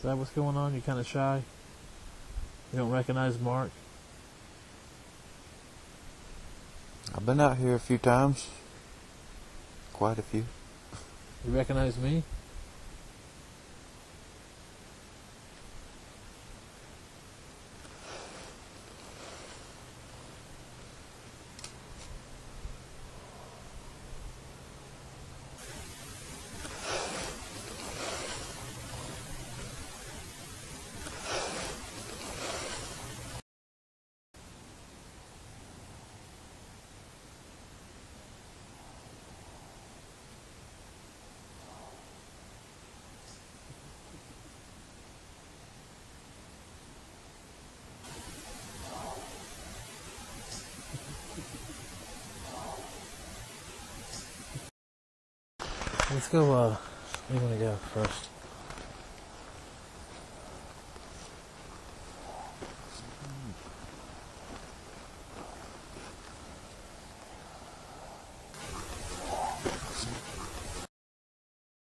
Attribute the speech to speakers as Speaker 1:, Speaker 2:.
Speaker 1: Is that what's going on? You're kind of shy? You don't recognize Mark?
Speaker 2: I've been out here a few times. Quite a few.
Speaker 1: You recognize me? Let's go, uh, where do you want to go first?